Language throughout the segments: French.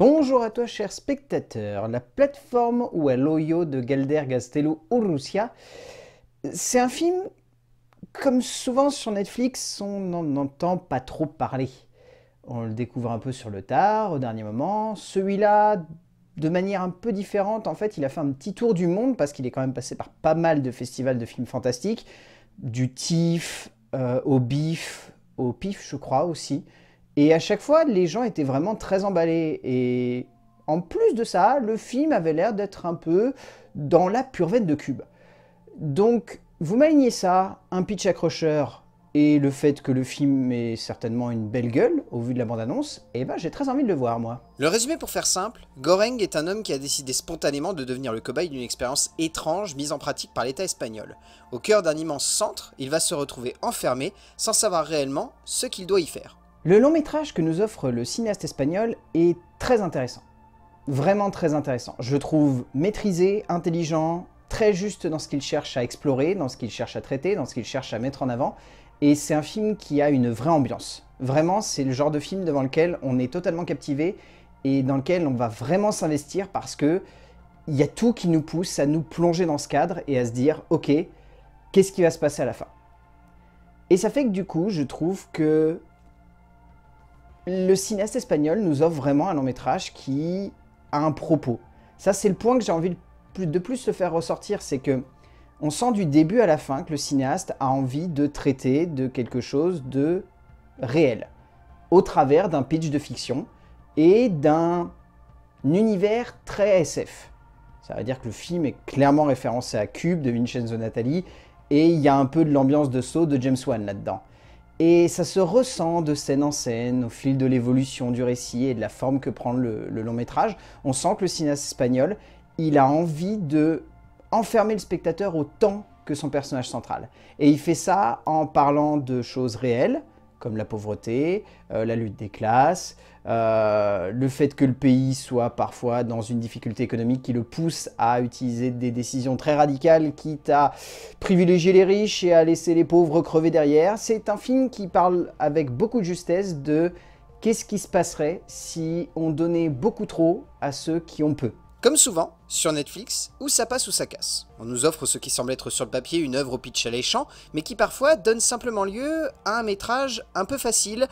Bonjour à toi cher spectateur, la plateforme ou l'Oyo de Galder Gastelo Urrutia, c'est un film, comme souvent sur Netflix, on n'en entend pas trop parler. On le découvre un peu sur le tard, au dernier moment. Celui-là, de manière un peu différente, en fait, il a fait un petit tour du monde parce qu'il est quand même passé par pas mal de festivals de films fantastiques, du TIFF euh, au BIF, au PIF, je crois aussi. Et à chaque fois, les gens étaient vraiment très emballés. Et en plus de ça, le film avait l'air d'être un peu dans la pure veine de Cube. Donc, vous m'alignez ça, un pitch accrocheur et le fait que le film ait certainement une belle gueule au vu de la bande-annonce, eh ben j'ai très envie de le voir moi. Le résumé pour faire simple, Goreng est un homme qui a décidé spontanément de devenir le cobaye d'une expérience étrange mise en pratique par l'État espagnol. Au cœur d'un immense centre, il va se retrouver enfermé sans savoir réellement ce qu'il doit y faire. Le long métrage que nous offre le cinéaste espagnol est très intéressant. Vraiment très intéressant. Je le trouve maîtrisé, intelligent, très juste dans ce qu'il cherche à explorer, dans ce qu'il cherche à traiter, dans ce qu'il cherche à mettre en avant. Et c'est un film qui a une vraie ambiance. Vraiment, c'est le genre de film devant lequel on est totalement captivé et dans lequel on va vraiment s'investir parce que il y a tout qui nous pousse à nous plonger dans ce cadre et à se dire, ok, qu'est-ce qui va se passer à la fin? Et ça fait que du coup, je trouve que le cinéaste espagnol nous offre vraiment un long métrage qui a un propos. Ça, c'est le point que j'ai envie de plus se faire ressortir, c'est que on sent du début à la fin que le cinéaste a envie de traiter de quelque chose de réel, au travers d'un pitch de fiction et d'un univers très SF. Ça veut dire que le film est clairement référencé à Cube de Vincenzo Natali et il y a un peu de l'ambiance de saut de James Wan là-dedans. Et ça se ressent de scène en scène, au fil de l'évolution du récit et de la forme que prend le, long métrage. On sent que le cinéaste espagnol, il a envie de enfermer le spectateur autant que son personnage central. Et il fait ça en parlant de choses réelles, comme la pauvreté, euh, la lutte des classes, euh, le fait que le pays soit parfois dans une difficulté économique qui le pousse à utiliser des décisions très radicales, quitte à privilégier les riches et à laisser les pauvres crever derrière. C'est un film qui parle avec beaucoup de justesse de qu'est-ce qui se passerait si on donnait beaucoup trop à ceux qui ont peu. Comme souvent, sur Netflix, où ça passe ou ça casse. On nous offre ce qui semble être sur le papier une œuvre au pitch alléchant, mais qui parfois donne simplement lieu à un métrage un peu facile,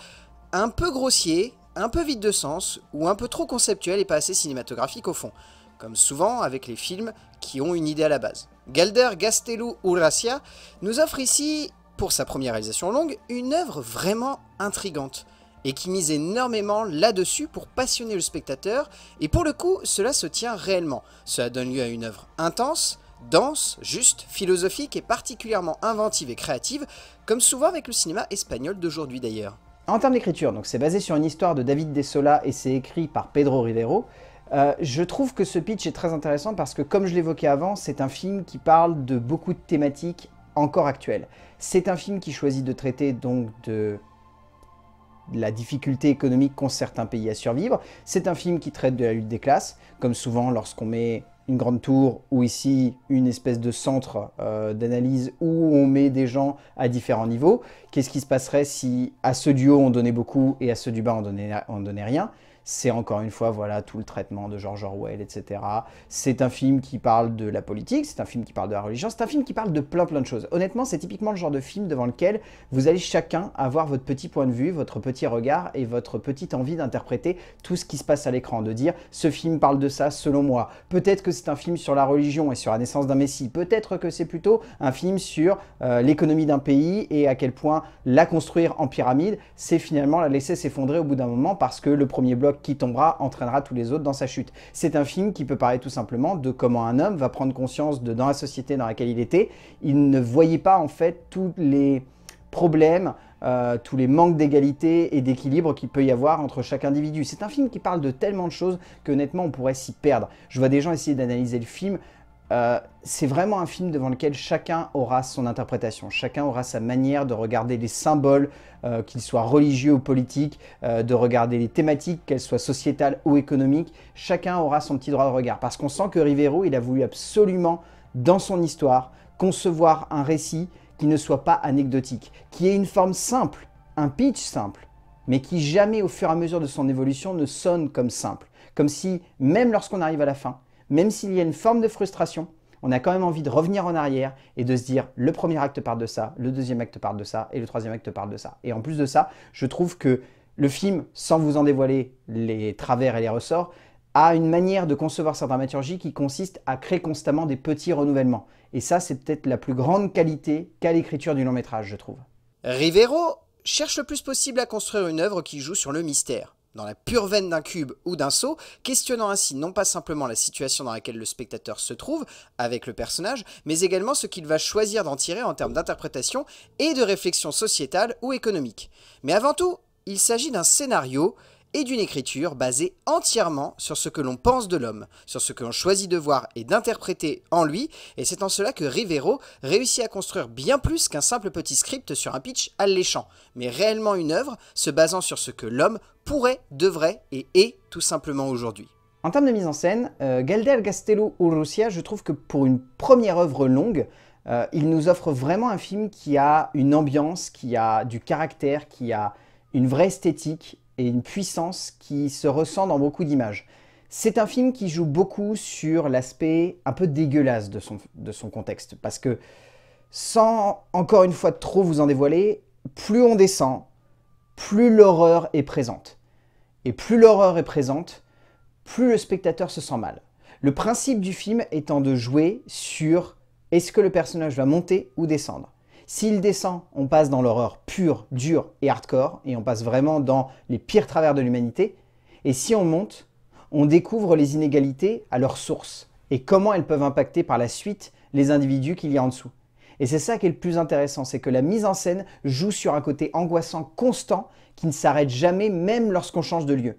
un peu grossier, un peu vide de sens, ou un peu trop conceptuel et pas assez cinématographique au fond. Comme souvent avec les films qui ont une idée à la base. Galder Gastelu Urracia nous offre ici, pour sa première réalisation longue, une œuvre vraiment intrigante et qui mise énormément là-dessus pour passionner le spectateur, et pour le coup, cela se tient réellement. Cela donne lieu à une œuvre intense, dense, juste, philosophique et particulièrement inventive et créative, comme souvent avec le cinéma espagnol d'aujourd'hui d'ailleurs. En termes d'écriture, donc c'est basé sur une histoire de David De Sola et c'est écrit par Pedro Rivero. Euh, je trouve que ce pitch est très intéressant parce que, comme je l'évoquais avant, c'est un film qui parle de beaucoup de thématiques encore actuelles. C'est un film qui choisit de traiter donc de la difficulté économique qu'ont certains pays à survivre. C'est un film qui traite de la lutte des classes, comme souvent lorsqu'on met une grande tour ou ici une espèce de centre euh, d'analyse où on met des gens à différents niveaux. Qu'est-ce qui se passerait si à ce duo on donnait beaucoup et à ceux du bas on donnait, on donnait rien? C'est encore une fois voilà tout le traitement de George Orwell, etc. C'est un film qui parle de la politique, c'est un film qui parle de la religion, c'est un film qui parle de plein plein de choses. Honnêtement, c'est typiquement le genre de film devant lequel vous allez chacun avoir votre petit point de vue, votre petit regard et votre petite envie d'interpréter tout ce qui se passe à l'écran, de dire ce film parle de ça selon moi. Peut-être que c'est un film sur la religion et sur la naissance d'un messie, peut-être que c'est plutôt un film sur euh, l'économie d'un pays et à quel point la construire en pyramide, c'est finalement la laisser s'effondrer au bout d'un moment parce que le premier bloc qui tombera entraînera tous les autres dans sa chute. C'est un film qui peut parler tout simplement de comment un homme va prendre conscience de dans la société dans laquelle il était, il ne voyait pas en fait tous les problèmes, euh, tous les manques d'égalité et d'équilibre qu'il peut y avoir entre chaque individu. C'est un film qui parle de tellement de choses que honnêtement on pourrait s'y perdre. Je vois des gens essayer d'analyser le film euh, c'est vraiment un film devant lequel chacun aura son interprétation, chacun aura sa manière de regarder les symboles, euh, qu'ils soient religieux ou politiques, euh, de regarder les thématiques, qu'elles soient sociétales ou économiques. Chacun aura son petit droit de regard, parce qu'on sent que Rivero, il a voulu absolument, dans son histoire, concevoir un récit qui ne soit pas anecdotique, qui ait une forme simple, un pitch simple, mais qui jamais au fur et à mesure de son évolution ne sonne comme simple. Comme si, même lorsqu'on arrive à la fin, même s'il y a une forme de frustration, on a quand même envie de revenir en arrière et de se dire le premier acte parle de ça, le deuxième acte parle de ça et le troisième acte parle de ça. Et en plus de ça, je trouve que le film, sans vous en dévoiler les travers et les ressorts, a une manière de concevoir sa dramaturgie qui consiste à créer constamment des petits renouvellements. Et ça, c'est peut-être la plus grande qualité qu'a l'écriture du long métrage, je trouve. Rivero cherche le plus possible à construire une œuvre qui joue sur le mystère dans la pure veine d'un cube ou d'un seau, questionnant ainsi non pas simplement la situation dans laquelle le spectateur se trouve avec le personnage, mais également ce qu'il va choisir d'en tirer en termes d'interprétation et de réflexion sociétale ou économique. Mais avant tout, il s'agit d'un scénario et d'une écriture basée entièrement sur ce que l'on pense de l'homme, sur ce que l'on choisit de voir et d'interpréter en lui, et c'est en cela que Rivero réussit à construire bien plus qu'un simple petit script sur un pitch alléchant, mais réellement une œuvre se basant sur ce que l'homme pourrait, devrait et est tout simplement aujourd'hui. En termes de mise en scène, euh, Galder Castello Urrutia, je trouve que pour une première œuvre longue, euh, il nous offre vraiment un film qui a une ambiance, qui a du caractère, qui a une vraie esthétique et une puissance qui se ressent dans beaucoup d'images. C'est un film qui joue beaucoup sur l'aspect un peu dégueulasse de son, contexte, parce que sans encore une fois trop vous en dévoiler, plus on descend, plus l'horreur est présente. Et plus l'horreur est présente, plus le spectateur se sent mal. Le principe du film étant de jouer sur est-ce que le personnage va monter ou descendre. S'il descend, on passe dans l'horreur pure, dure et hardcore, et on passe vraiment dans les pires travers de l'humanité. Et si on monte, on découvre les inégalités à leur source, et comment elles peuvent impacter par la suite les individus qu'il y a en dessous. Et c'est ça qui est le plus intéressant, c'est que la mise en scène joue sur un côté angoissant constant qui ne s'arrête jamais, même lorsqu'on change de lieu.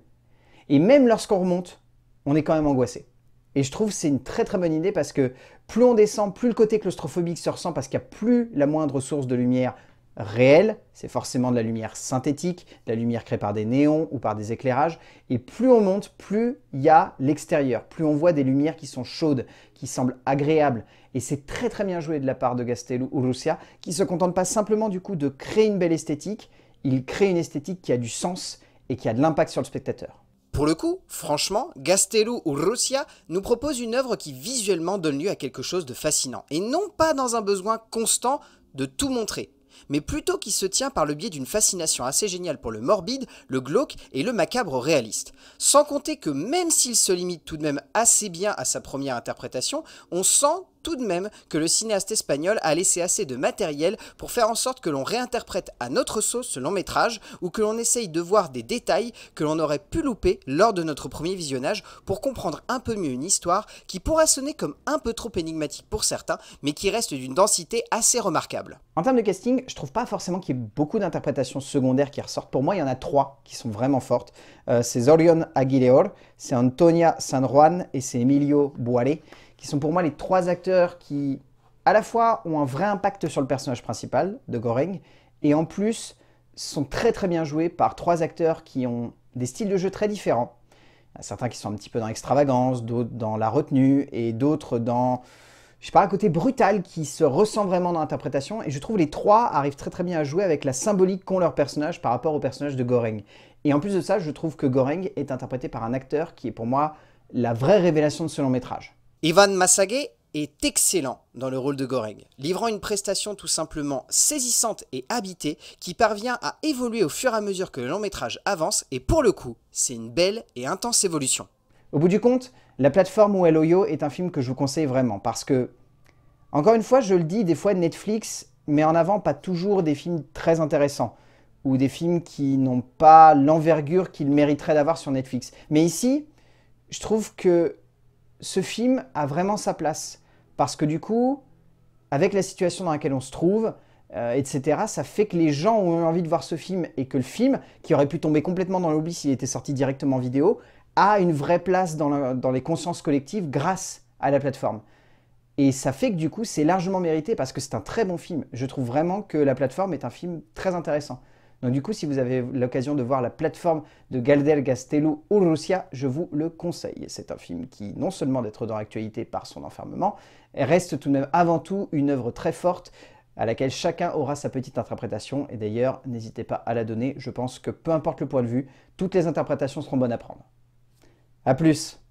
Et même lorsqu'on remonte, on est quand même angoissé. Et je trouve que c'est une très très bonne idée parce que plus on descend, plus le côté claustrophobique se ressent parce qu'il n'y a plus la moindre source de lumière réelle, c'est forcément de la lumière synthétique, de la lumière créée par des néons ou par des éclairages, et plus on monte, plus il y a l'extérieur, plus on voit des lumières qui sont chaudes, qui semblent agréables, et c'est très très bien joué de la part de Gastelum Urrutia, qui se contente pas simplement du coup de créer une belle esthétique, il crée une esthétique qui a du sens et qui a de l'impact sur le spectateur. Pour le coup, franchement, Gastelum Urrutia nous propose une œuvre qui visuellement donne lieu à quelque chose de fascinant, et non pas dans un besoin constant de tout montrer, mais plutôt qui se tient par le biais d'une fascination assez géniale pour le morbide, le glauque et le macabre réaliste. Sans compter que même s'il se limite tout de même assez bien à sa première interprétation, on sent tout de même que le cinéaste espagnol a laissé assez de matériel pour faire en sorte que l'on réinterprète à notre sauce ce long métrage ou que l'on essaye de voir des détails que l'on aurait pu louper lors de notre premier visionnage pour comprendre un peu mieux une histoire qui pourra sonner comme un peu trop énigmatique pour certains mais qui reste d'une densité assez remarquable. En termes de casting, je trouve pas forcément qu'il y ait beaucoup d'interprétations secondaires qui ressortent. Pour moi, il y en a trois qui sont vraiment fortes. Euh, c'est Zorion Aguileor, c'est Antonia San Juan et c'est Emilio Boare qui sont pour moi les trois acteurs qui, à la fois, ont un vrai impact sur le personnage principal de Goreng, et en plus, sont très très bien joués par trois acteurs qui ont des styles de jeu très différents. Certains qui sont un petit peu dans l'extravagance, d'autres dans la retenue, et d'autres dans, je sais pas, un côté brutal qui se ressent vraiment dans l'interprétation. Et je trouve les trois arrivent très très bien à jouer avec la symbolique qu'ont leurs personnages par rapport au personnage de Goreng. Et en plus de ça, je trouve que Goreng est interprété par un acteur qui est pour moi la vraie révélation de ce long métrage. Ivan Massaguet est excellent dans le rôle de Goreng, livrant une prestation tout simplement saisissante et habitée qui parvient à évoluer au fur et à mesure que le long métrage avance et pour le coup, c'est une belle et intense évolution. Au bout du compte, La plateforme ou Eloyo est un film que je vous conseille vraiment parce que, encore une fois, je le dis, des fois Netflix met en avant pas toujours des films très intéressants ou des films qui n'ont pas l'envergure qu'ils mériteraient d'avoir sur Netflix. Mais ici, je trouve que ce film a vraiment sa place. Parce que du coup, avec la situation dans laquelle on se trouve, euh, etc., ça fait que les gens ont envie de voir ce film et que le film, qui aurait pu tomber complètement dans l'oubli s'il était sorti directement en vidéo, a une vraie place dans, dans les consciences collectives grâce à la plateforme. Et ça fait que du coup, c'est largement mérité parce que c'est un très bon film. Je trouve vraiment que la plateforme est un film très intéressant. Donc du coup, si vous avez l'occasion de voir la plateforme de Galdel Castello Urrutia, je vous le conseille. C'est un film qui, non seulement d'être dans l'actualité par son enfermement, reste tout de même avant tout une œuvre très forte à laquelle chacun aura sa petite interprétation, et d'ailleurs, n'hésitez pas à la donner, je pense que peu importe le point de vue, toutes les interprétations seront bonnes à prendre. A plus